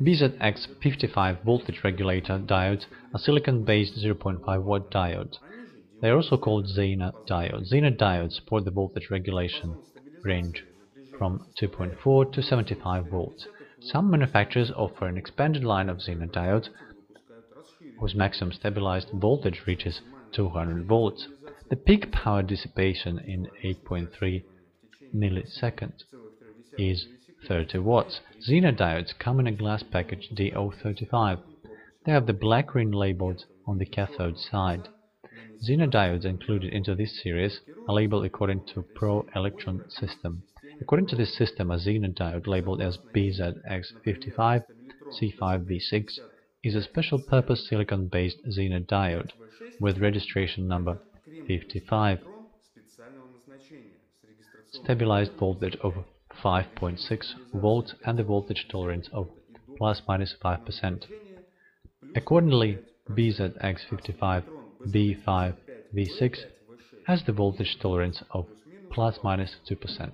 BZX55 voltage regulator diodes are silicon-based 0.5 watt diodes. They are also called Zener diodes. Zener diodes support the voltage regulation range from 2.4 to 75 volts. Some manufacturers offer an expanded line of Zener diodes whose maximum stabilized voltage reaches 200 volts. The peak power dissipation in 8.3 milliseconds is 30 watts. Zener diodes come in a glass package DO35. They have the black ring labeled on the cathode side. Zener diodes included into this series are labeled according to Pro Electron system. According to this system, a Zener diode labeled as BZX55 C5V6 is a special purpose silicon-based Zener diode with registration number 55. Stabilized voltage of 5.6 volts and the voltage tolerance of plus minus 5%. Accordingly, BZX55 B5 V6 has the voltage tolerance of plus minus 2%.